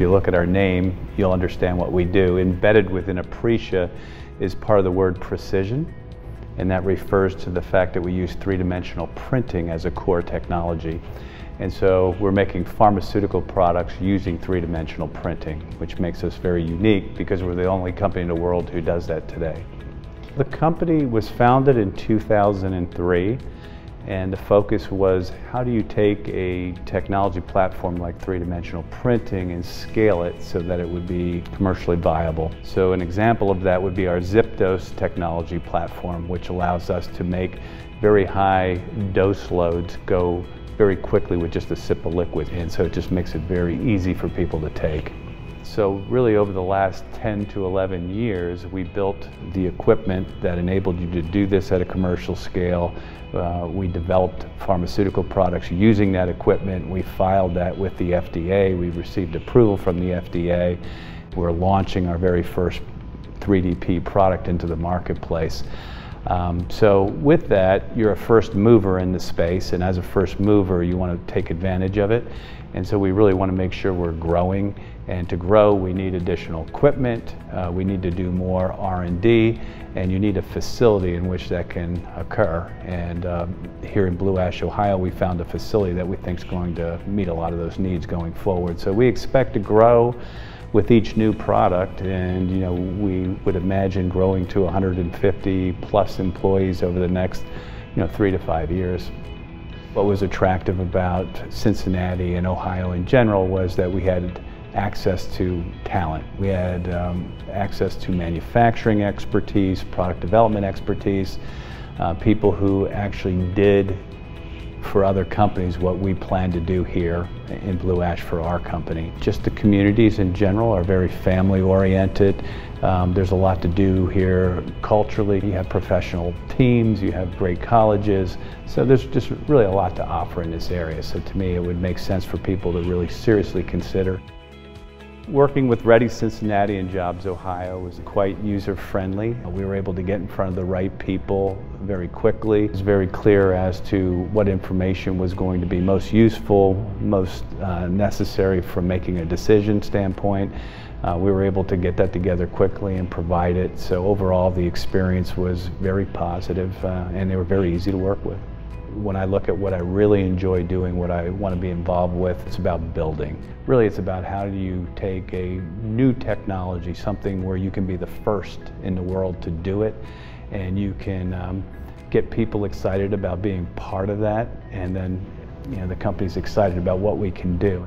If you look at our name, you'll understand what we do. Embedded within Aprecia is part of the word precision, and that refers to the fact that we use three-dimensional printing as a core technology. And so we're making pharmaceutical products using three-dimensional printing, which makes us very unique because we're the only company in the world who does that today. The company was founded in 2003 and the focus was how do you take a technology platform like three-dimensional printing and scale it so that it would be commercially viable. So an example of that would be our ZipDose technology platform which allows us to make very high dose loads go very quickly with just a sip of liquid and so it just makes it very easy for people to take. So really over the last 10 to 11 years, we built the equipment that enabled you to do this at a commercial scale. Uh, we developed pharmaceutical products using that equipment. We filed that with the FDA. We received approval from the FDA. We're launching our very first 3DP product into the marketplace. Um, so with that, you're a first mover in the space, and as a first mover, you want to take advantage of it. And so we really want to make sure we're growing. And to grow, we need additional equipment. Uh, we need to do more R&D, and you need a facility in which that can occur. And um, here in Blue Ash, Ohio, we found a facility that we think is going to meet a lot of those needs going forward. So we expect to grow with each new product and you know we would imagine growing to 150 plus employees over the next you know three to five years. What was attractive about Cincinnati and Ohio in general was that we had access to talent. We had um, access to manufacturing expertise, product development expertise, uh, people who actually did for other companies what we plan to do here in Blue Ash for our company. Just the communities in general are very family oriented. Um, there's a lot to do here culturally. You have professional teams, you have great colleges, so there's just really a lot to offer in this area. So to me it would make sense for people to really seriously consider. Working with REDI Cincinnati and Jobs Ohio was quite user friendly. We were able to get in front of the right people very quickly. It was very clear as to what information was going to be most useful, most uh, necessary from making a decision standpoint. Uh, we were able to get that together quickly and provide it. So overall the experience was very positive, uh, and they were very easy to work with when I look at what I really enjoy doing, what I want to be involved with, it's about building. Really, it's about how do you take a new technology, something where you can be the first in the world to do it, and you can um, get people excited about being part of that, and then you know, the company's excited about what we can do.